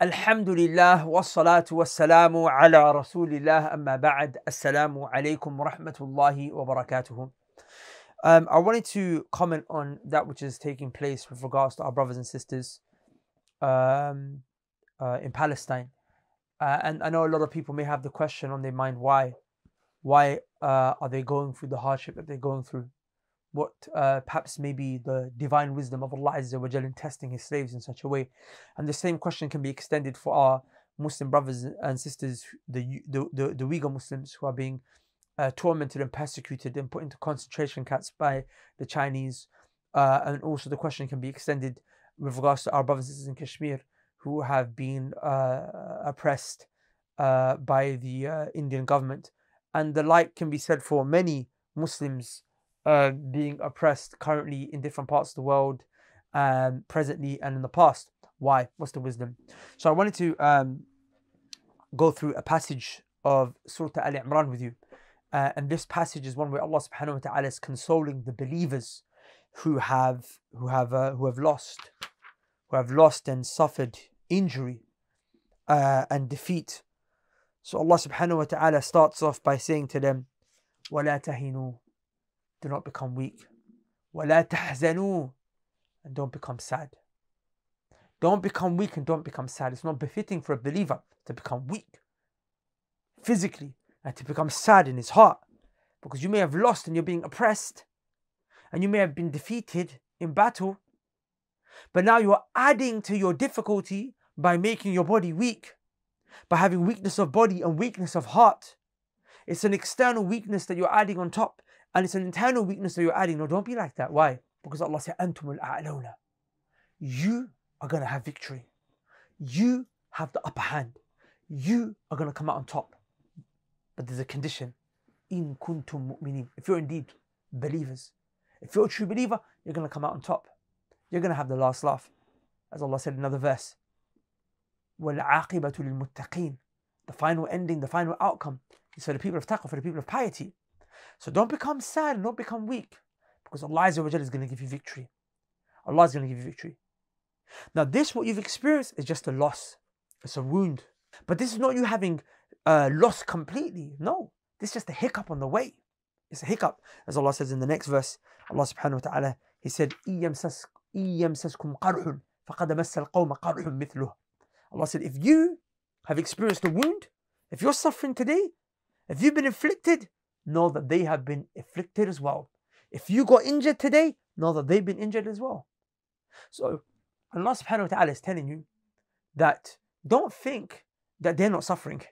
الحمد لله salatu والسلام على رسول الله. أما بعد السلام عليكم ورحمة الله وبركاته. Um, I wanted to comment on that which is taking place with regards to our brothers and sisters um, uh, in Palestine. Uh, and I know a lot of people may have the question on their mind why? Why uh, are they going through the hardship that they're going through? What uh, perhaps maybe the divine wisdom of Allah Azza wa in testing His slaves in such a way. And the same question can be extended for our Muslim brothers and sisters, the, the, the, the Uyghur Muslims who are being uh, tormented and persecuted and put into concentration camps by the Chinese. Uh, and also the question can be extended with regards to our brothers and sisters in Kashmir who have been uh, oppressed uh, by the uh, Indian government. And the like can be said for many Muslims uh, being oppressed currently in different parts of the world, um, presently and in the past. Why? What's the wisdom? So I wanted to um, go through a passage of Surah Al Imran with you. Uh, and this passage is one where Allah subhanahu wa ta'ala is consoling the believers who have who have uh, who have lost who have lost and suffered injury uh, and defeat. So Allah subhanahu wa ta'ala starts off by saying to them, وَلَا تَهِنُوا Do not become weak. وَلَا تَحْزَنُوا And don't become sad. Don't become weak and don't become sad. It's not befitting for a believer to become weak physically and to become sad in his heart because you may have lost and you're being oppressed and you may have been defeated in battle but now you're adding to your difficulty by making your body weak by having weakness of body and weakness of heart it's an external weakness that you're adding on top and it's an internal weakness that you're adding no don't be like that why because Allah said antumul a'lawna you are going to have victory you have the upper hand you are going to come out on top but there's a condition. In kuntum mu'minin. If you're indeed believers, if you're a true believer, you're going to come out on top. You're going to have the last laugh. As Allah said in another verse. وَالْعَاقِبَةُ لِلْمُتَّقِينَ The final ending, the final outcome is for the people of taqwa, for the people of piety. So don't become sad and don't become weak because Allah is going to give you victory. Allah is going to give you victory. Now, this, what you've experienced, is just a loss, it's a wound. But this is not you having uh, lost completely. No, this is just a hiccup on the way. It's a hiccup. As Allah says in the next verse, Allah subhanahu wa ta'ala, He said, Allah said, if you have experienced a wound, if you're suffering today, if you've been inflicted, know that they have been afflicted as well. If you got injured today, know that they've been injured as well. So Allah subhanahu wa ta'ala is telling you that don't think that they're not suffering.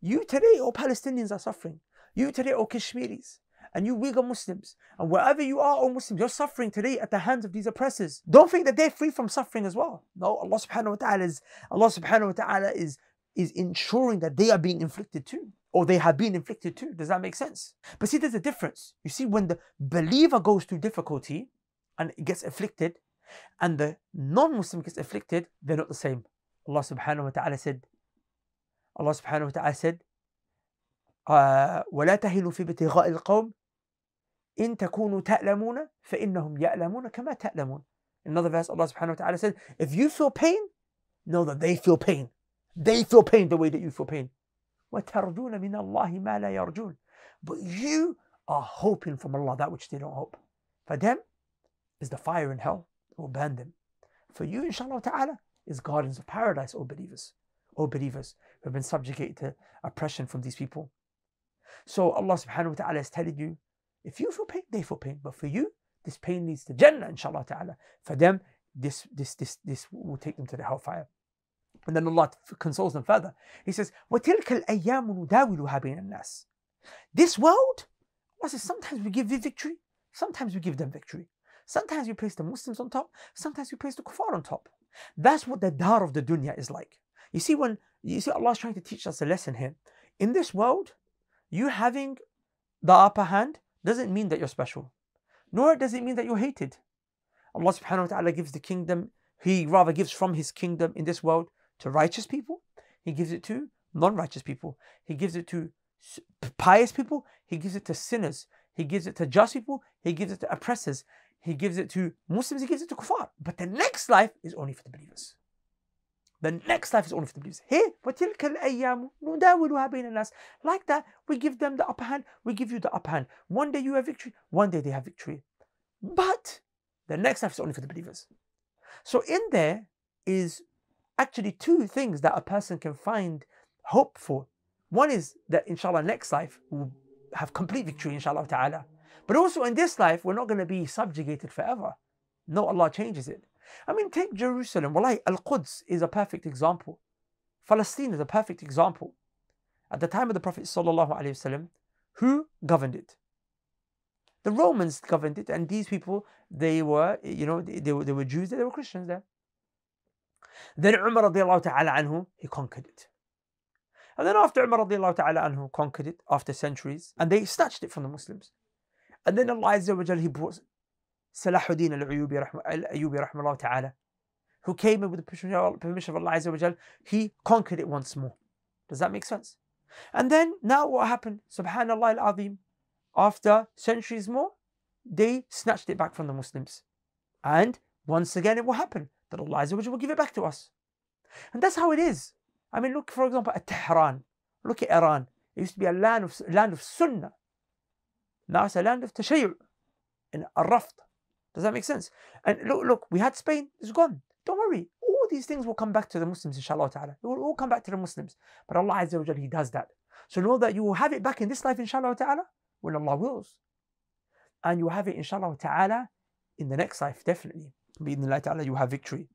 You today, all Palestinians are suffering. You today, all Kashmiris. And you Uyghur Muslims. And wherever you are, all Muslims, you're suffering today at the hands of these oppressors. Don't think that they're free from suffering as well. No, Allah subhanahu wa ta'ala is Allah subhanahu wa ta'ala is, is ensuring that they are being inflicted too Or they have been inflicted too. Does that make sense? But see, there's a difference. You see, when the believer goes through difficulty and gets afflicted, and the non-Muslim gets afflicted, they're not the same. Allah subhanahu wa ta'ala said, Allah subhanahu wa ta'ala said, uh, ولا تهنوا في ابتغاء القوم إن تكونوا تألمون فإنهم يألمون كما تألمون. Another verse, Allah subhanahu wa ta'ala said, if you feel pain, know that they feel pain. They feel pain the way that you feel pain. وترجون من الله ما لا يرجون. But you are hoping from Allah that which they don't hope. For them is the fire in hell that will burn them. For you, inshallah ta'ala, is gardens of paradise, O believers. O believers who have been subjugated to oppression from these people. So Allah subhanahu wa ta'ala is telling you, if you feel pain, they feel pain. But for you, this pain leads to Jannah, inshallah ta'ala. For them, this this this this will take them to the hellfire. And then Allah consoles them further. He says, وَتِلْكَ الْأَيَّامُ نُدَاوِلُهَا بَيْنَ النَّاسِ This world, Allah says, sometimes we give you victory, sometimes we give them victory. Sometimes we place the Muslims on top, sometimes we place the kuffar on top. That's what the dar of the dunya is like. You see, when you see Allah is trying to teach us a lesson here. In this world, you having the upper hand doesn't mean that you're special, nor does it mean that you're hated. Allah subhanahu wa ta'ala gives the kingdom, He rather gives from His kingdom in this world to righteous people, He gives it to non righteous people, He gives it to pious people, He gives it to sinners, He gives it to just people, He gives it to oppressors, He gives it to Muslims, He gives it to kuffar. But the next life is only for the believers. The next life is only for the believers. Here, وَتِلْكَ الْأَيَّامُ نُدَاوِلُهَا بَيْنَ النَّاسِ Like that, we give them the upper hand, we give you the upper hand. One day you have victory, one day they have victory. But the next life is only for the believers. So in there is actually two things that a person can find hope for. One is that inshallah next life will have complete victory inshallah ta'ala. But also in this life, we're not going to be subjugated forever. No, Allah changes it. I mean, take Jerusalem. Wallahi, Al-Quds is a perfect example. Palestine is a perfect example. At the time of the Prophet Wasallam, who governed it? The Romans governed it, and these people, they were, you know, they, they, were, they were Jews, they were Christians there. Then Umar radiallahu ta'ala anhu, he conquered it. And then after Umar radiallahu ta'ala anhu conquered it, after centuries, and they snatched it from the Muslims. And then Allah Azza wa Jal, he brought Salahuddin al-Ayyubi rahmahullah ta'ala, who came in with the permission of Allah Azza wa Jal, he conquered it once more. Does that make sense? And then now what happened? Subhanallah al-Azim. After centuries more, they snatched it back from the Muslims. And once again it will happen that Allah Azza will give it back to us. And that's how it is. I mean, look, for example, at Tehran. Look at Iran. It used to be a land of, land of Sunnah. Now it's a land of Tashayyuh and Arraft. Does that make sense? And look, look, we had Spain, it's gone. Don't worry. All these things will come back to the Muslims, inshallah ta'ala. It will all come back to the Muslims. But Allah Azza wa He does that. So know that you will have it back in this life, inshallah ta'ala, when Allah wills. And you will have it, inshallah ta'ala, in the next life, definitely. Bi ta'ala, you have victory.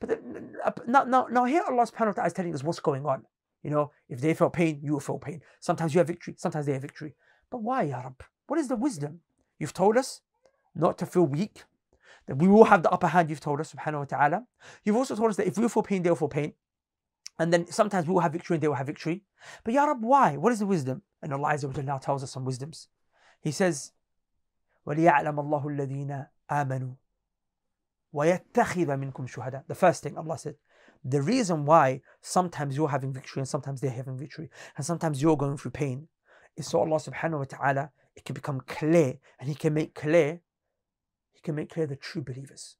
But then, now, now, now here Allah subhanahu wa ta'ala is telling us what's going on. You know, if they feel pain, you will feel pain. Sometimes you have victory, sometimes they have victory. But why, Ya Rab? What is the wisdom? You've told us not to feel weak, that we will have the upper hand, you've told us, subhanahu wa ta'ala. You've also told us that if we feel pain, they'll feel pain. And then sometimes we will have victory and they will have victory. But Ya Rab, why? What is the wisdom? And Allah Azza now tells us some wisdoms. He says, وَلِيَعْلَمَ اللَّهُ الَّذِينَ آمَنُوا وَيَتَّخِذَ مِنْكُمْ شُهَدَاء The first thing Allah said, the reason why sometimes you're having victory and sometimes they're having victory and sometimes you're going through pain is so Allah subhanahu wa ta'ala, it can become clear and He can make clear he can make clear the true believers.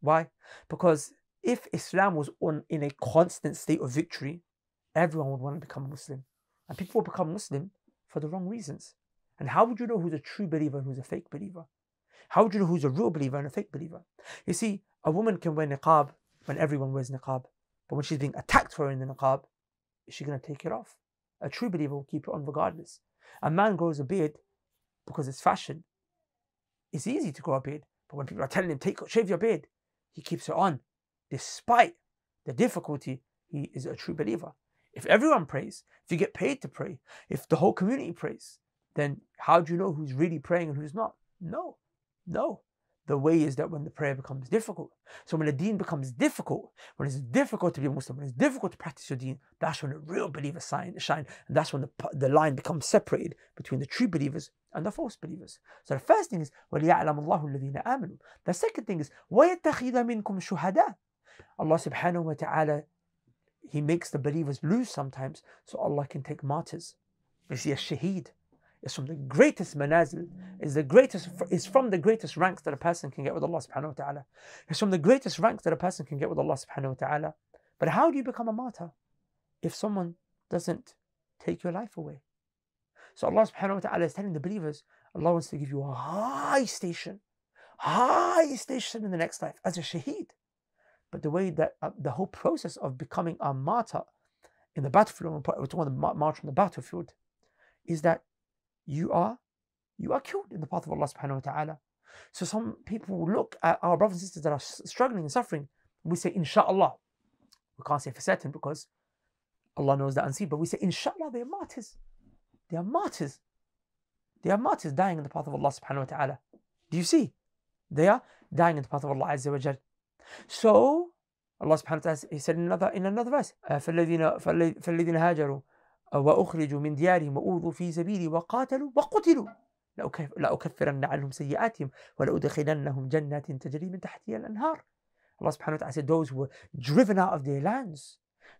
Why? Because if Islam was on in a constant state of victory, everyone would want to become Muslim. And people will become Muslim for the wrong reasons. And how would you know who's a true believer and who's a fake believer? How would you know who's a real believer and a fake believer? You see, a woman can wear niqab when everyone wears niqab. But when she's being attacked for wearing the niqab, is she going to take it off? A true believer will keep it on regardless. A man grows a beard because it's fashion. It's easy to grow a beard, but when people are telling him, take shave your beard, he keeps it on. Despite the difficulty, he is a true believer. If everyone prays, if you get paid to pray, if the whole community prays, then how do you know who's really praying and who's not? No, no. The way is that when the prayer becomes difficult. So when the deen becomes difficult, when it's difficult to be a Muslim, when it's difficult to practice your deen, that's when the real believers shine. shine and that's when the, the line becomes separated between the true believers and the false believers. So the first thing is, وَلِيَعْلَمَ اللَّهُ الَّذِينَ آمَنُوا The second thing is, وَيَتَّخِذَ مِنْكُمْ شُهَدَاءَ Allah subhanahu wa ta'ala, He makes the believers lose sometimes so Allah can take martyrs. You see, a shaheed is from the greatest manazil, is the greatest, is from the greatest ranks that a person can get with Allah subhanahu wa ta'ala. It's from the greatest ranks that a person can get with Allah subhanahu wa ta'ala. But how do you become a martyr if someone doesn't take your life away? So Allah subhanahu wa ta'ala is telling the believers, Allah wants to give you a high station, high station in the next life as a shaheed. But the way that uh, the whole process of becoming a martyr in the battlefield, about the march from the battlefield, is that you are you are killed in the path of Allah subhanahu wa ta'ala. So some people look at our brothers and sisters that are struggling and suffering, we say inshallah. We can't say for certain because Allah knows the unseen, but we say inshallah they are martyrs. They are martyrs. They are martyrs dying in the path of Allah subhanahu wa ta'ala. Do you see? They are dying in the path of Allah Azza wa Jal. So Allah subhanahu wa ta'ala he said in another in another verse, فَالَّذِينَ, فَالَّذِينَ هَاجَرُوا وأخرجوا من ديارهم وأوذوا في سبيلي وقاتلوا وقتلوا لأكفرن عنهم سيئاتهم ولأدخلنهم جنات تجري من تحتها الأنهار subhanahu wa ta'ala said those who were driven out of their lands,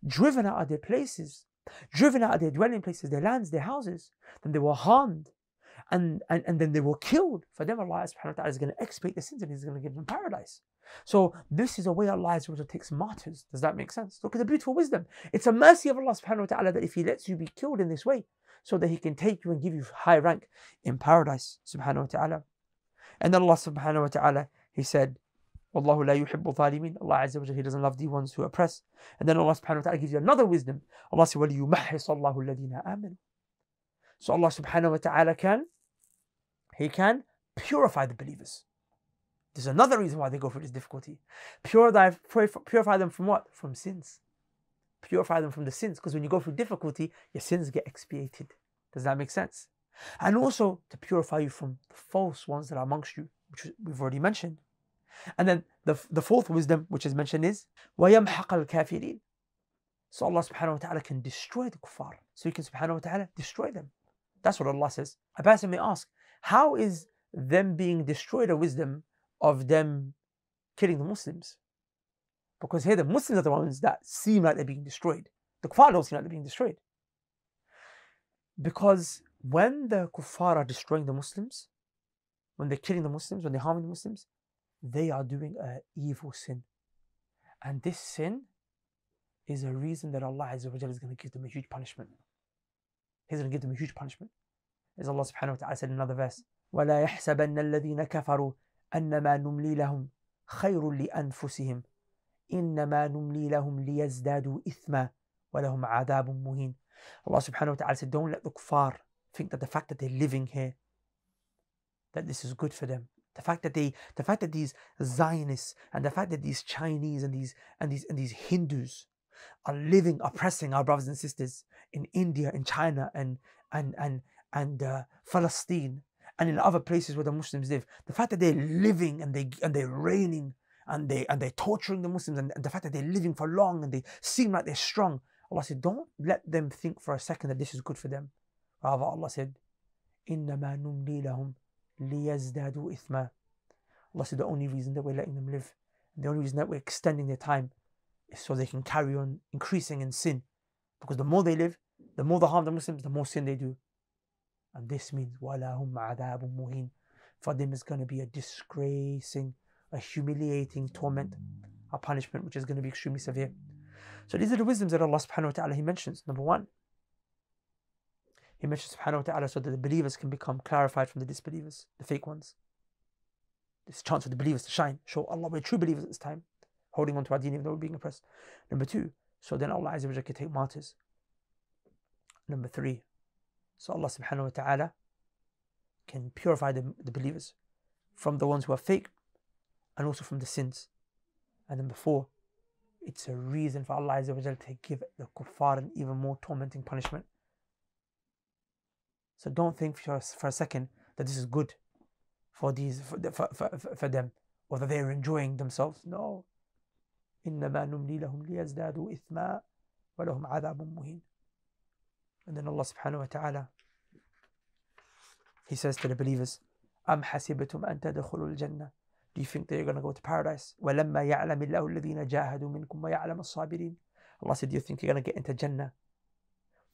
driven out of their places, driven out of their dwelling places, their lands, their houses, then they were harmed and, and, and then they were killed. For them, Allah subhanahu wa ta'ala is going to expiate the sins and He's going to give them paradise. So this is a way Allah Azza wa takes martyrs. Does that make sense? Look at the beautiful wisdom. It's a mercy of Allah subhanahu wa ta'ala that if He lets you be killed in this way, so that He can take you and give you high rank in paradise, subhanahu wa ta'ala. And then Allah subhanahu wa ta'ala, He said, Wallahu la yuhibbu zalimin. Allah Azza wa He doesn't love the ones who oppress. And then Allah subhanahu wa ta'ala gives you another wisdom. Allah says, وَلِيُمَحِّصَ اللَّهُ الَّذِينَ آمَنُوا So Allah subhanahu wa ta'ala can, He can purify the believers. There's another reason why they go through this difficulty. Purify, purify them from what? From sins. Purify them from the sins. Because when you go through difficulty, your sins get expiated. Does that make sense? And also to purify you from the false ones that are amongst you, which we've already mentioned. And then the, the fourth wisdom, which is mentioned, is وَيَمْحَقَ الْكَافِرِينَ So Allah subhanahu wa ta'ala can destroy the kuffar. So He can subhanahu wa ta'ala destroy them. That's what Allah says. A person may ask, how is them being destroyed a wisdom of them killing the Muslims. Because here the Muslims are the ones that seem like they're being destroyed. The kuffar don't seem like they're being destroyed. Because when the kuffar are destroying the Muslims, when they're killing the Muslims, when they're harming the Muslims, they are doing an evil sin. And this sin is a reason that Allah Azza wa is going to give them a huge punishment. He's going to give them a huge punishment. As Allah subhanahu wa ta'ala said in another verse, وَلَا يَحْسَبَنَّ الَّذِينَ كَفَرُوا أنما نملي لهم خير لأنفسهم إنما نملي لهم ليزدادوا إثما ولهم عذاب مهين subhanahu wa ta'ala said don't let the kuffar think that the fact that they're living here that this is good for them the fact that they the fact that these Zionists and the fact that these Chinese and these and these and these Hindus are living oppressing our brothers and sisters in India in China and and and and uh, Palestine and in other places where the Muslims live, the fact that they're living and they and they're reigning and they and they're torturing the Muslims and, and the fact that they're living for long and they seem like they're strong, Allah said, don't let them think for a second that this is good for them. Rather, Allah said, إِنَّمَا نُمْلِي لَهُمْ لِيَزْدَادُوا إِثْمًا Allah said the only reason that we're letting them live, the only reason that we're extending their time is so they can carry on increasing in sin. Because the more they live, the more they harm the Muslims, the more sin they do. And this means وَلَهُمْ عَذَابٌ مُهِينٌ For them is going to be a disgracing, a humiliating torment, a punishment which is going to be extremely severe. So these are the wisdoms that Allah subhanahu wa ta'ala He mentions. Number one, He mentions subhanahu wa ta'ala so that the believers can become clarified from the disbelievers, the fake ones. This chance for the believers to shine. Show Allah we're true believers at this time, holding on to our deen even though we're being oppressed. Number two, so then Allah Azza wa can take martyrs. Number three, so Allah subhanahu wa ta'ala can purify the, the believers from the ones who are fake and also from the sins. And number four, it's a reason for Allah to give the kuffar an even more tormenting punishment. So don't think for, for a second that this is good for these for, for, for, for them or that they're enjoying themselves. No. إنما نملي لهم ليزدادوا إثما ولهم عذاب مهين and then Allah subhanahu wa ta'ala, He says to the believers, أَمْ حَسِبْتُمْ أَن تَدْخُلُوا الْجَنَّةِ Do you think that you're going to go to paradise? وَلَمَّا يَعْلَمِ اللَّهُ الَّذِينَ جَاهَدُوا مِنْكُمْ وَيَعْلَمَ الصَّابِرِينَ Allah said, do you think you're going to get into Jannah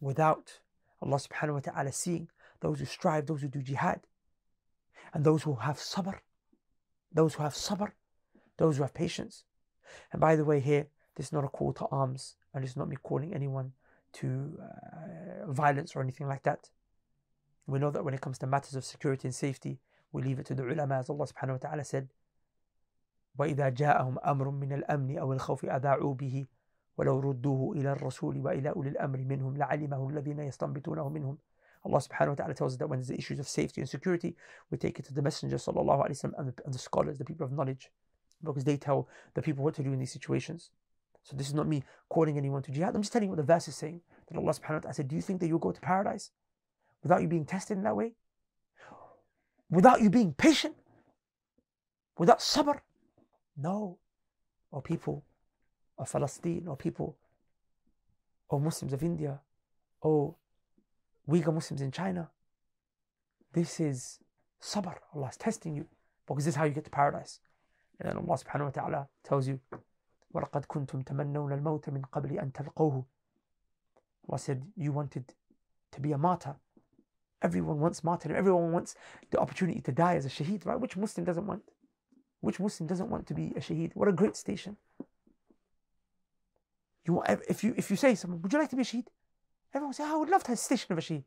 without Allah subhanahu wa ta'ala seeing those who strive, those who do jihad, and those who have sabr, those who have sabr, those who have patience. And by the way, here, this is not a call to arms, and it's not me calling anyone to uh, violence or anything like that. We know that when it comes to matters of security and safety, we leave it to the ulama, as Allah subhanahu wa ta'ala said, وإذا جاءهم أمر من الأمن أو الخوف أذاعوا به ولو ردوه إلى الرسول وإلى أولي الأمر منهم لعلمه الذين يستنبطونه منهم Allah subhanahu wa ta'ala tells us that when there's the issues of safety and security, we take it to the Messenger sallallahu alayhi wa and, and the scholars, the people of knowledge, because they tell the people what to do in these situations. So this is not me calling anyone to jihad. I'm just telling you what the verse is saying. That Allah subhanahu wa ta'ala said, Do you think that you'll go to paradise without you being tested in that way? Without you being patient? Without sabr? No. Or people of Palestine, or people, or Muslims of India, or Uyghur Muslims in China. This is sabr. Allah is testing you because this is how you get to paradise. And then Allah subhanahu wa ta'ala tells you, وَلَقَدْ كُنْتُمْ تَمَنَّوْنَ الْمَوْتَ مِنْ قَبْلِ أَنْ تَلْقَوْهُ Allah said, you wanted to be a martyr. Everyone wants martyrdom. Everyone wants the opportunity to die as a shaheed, right? Which Muslim doesn't want? Which Muslim doesn't want to be a shaheed? What a great station. You want, if you if you say someone, would you like to be a shaheed? Everyone say, oh, I would love to have a station of a shaheed.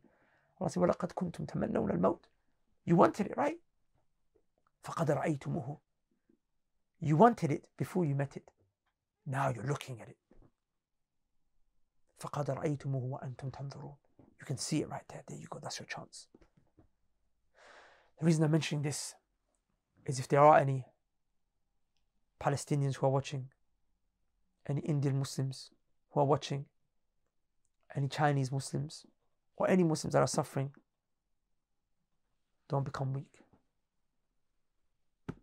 Allah says, وَلَقَدْ كُنْتُمْ تَمَنَّوْنَ الْمَوْتِ You wanted it, right? فَقَدْ رَأَيْتُمُوهُ You wanted it before you met it. Now you're looking at it. فَقَدْ رَأَيْتُمُوهُ وَأَنْتُمْ تَنْظُرُونَ You can see it right there. There you go. That's your chance. The reason I'm mentioning this is if there are any Palestinians who are watching, any Indian Muslims who are watching, any Chinese Muslims, or any Muslims that are suffering, don't become weak.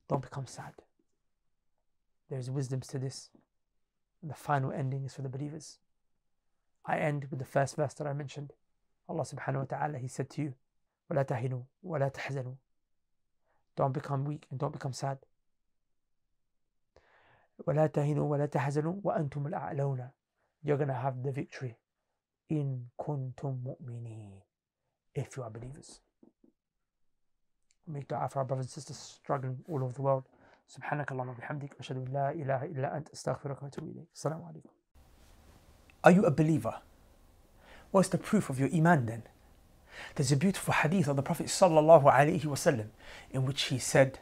Don't become sad. There's wisdoms to this. And the final ending is for the believers. I end with the first verse that I mentioned. Allah subhanahu wa ta'ala, He said to you, وَلَا تَهِنُوا وَلَا تَحْزَنُوا Don't become weak and don't become sad. وَلَا تَهِنُوا وَلَا تَحْزَنُوا وَأَنْتُمُ الْأَعْلَوْنَ You're going to have the victory. In kuntum mu'mineen. If you are believers. Make dua for our brothers and sisters struggling all over the world. سبحانك اللهم وبحمدك أشهد أن لا إله إلا أنت أستغفرك وأتوب إليك السلام عليكم Are you a believer? What's the proof of your iman then? There's a beautiful hadith of the Prophet sallallahu alaihi wasallam in which he said,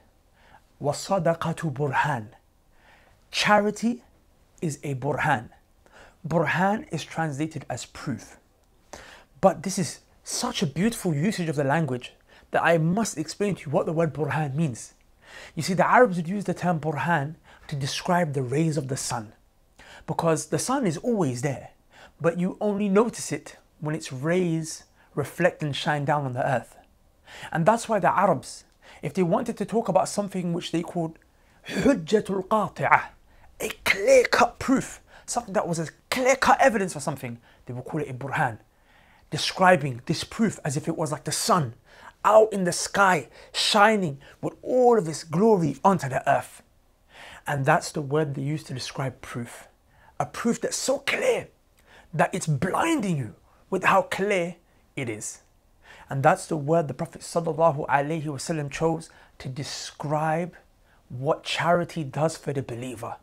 وَصَدَقَةُ burhan. Charity is a burhan. Burhan is translated as proof. But this is such a beautiful usage of the language that I must explain to you what the word burhan means. You see, the Arabs would use the term burhan to describe the rays of the sun because the sun is always there, but you only notice it when its rays reflect and shine down on the earth. And that's why the Arabs, if they wanted to talk about something which they called hujjatul qati'ah, a clear cut proof, something that was a clear cut evidence for something, they would call it a burhan, describing this proof as if it was like the sun out in the sky, shining with all of its glory onto the earth. And that's the word they use to describe proof. A proof that's so clear that it's blinding you with how clear it is. And that's the word the Prophet ﷺ chose to describe what charity does for the believer.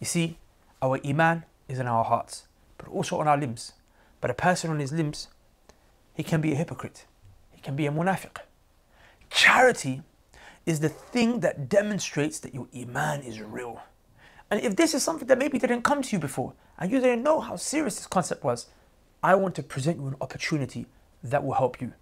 You see, our iman is in our hearts, but also on our limbs. But a person on his limbs, he can be a hypocrite, he can be a munafiq. Charity is the thing that demonstrates that your iman is real. And if this is something that maybe didn't come to you before, and you didn't know how serious this concept was, I want to present you an opportunity that will help you.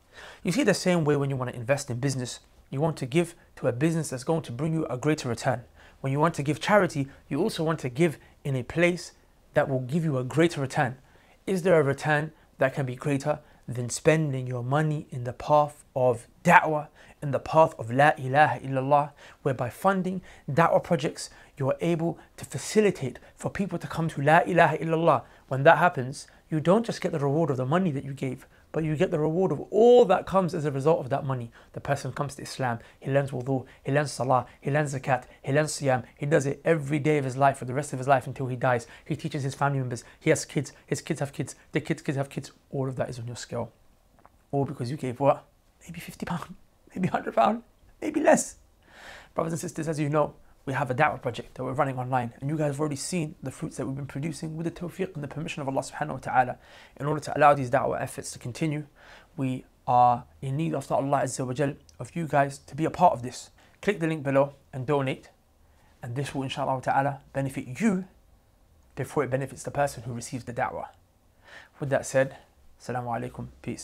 You see, the same way when you want to invest in business, you want to give to a business that's going to bring you a greater return. When you want to give charity, you also want to give in a place that will give you a greater return. Is there a return that can be greater than spending your money in the path of da'wah, in the path of La ilaha illallah, whereby funding da'wah projects, you're able to facilitate for people to come to La ilaha illallah. When that happens, you don't just get the reward of the money that you gave, but you get the reward of all that comes as a result of that money. The person comes to Islam, he learns wudu, he learns salah, he learns zakat, he learns siyam, he does it every day of his life for the rest of his life until he dies. He teaches his family members, he has kids, his kids have kids, the kids' kids have kids. All of that is on your scale. All because you gave what? Maybe 50 pounds, maybe 100 pounds, maybe less. Brothers and sisters, as you know, we have a da'wah project that we're running online and you guys have already seen the fruits that we've been producing with the tawfiq and the permission of Allah subhanahu wa ta'ala. In order to allow these da'wah efforts to continue we are in need of Allah Azza wa Jal of you guys to be a part of this. Click the link below and donate and this will inshallah ta'ala benefit you before it benefits the person who receives the da'wah. With that said assalamu alaikum peace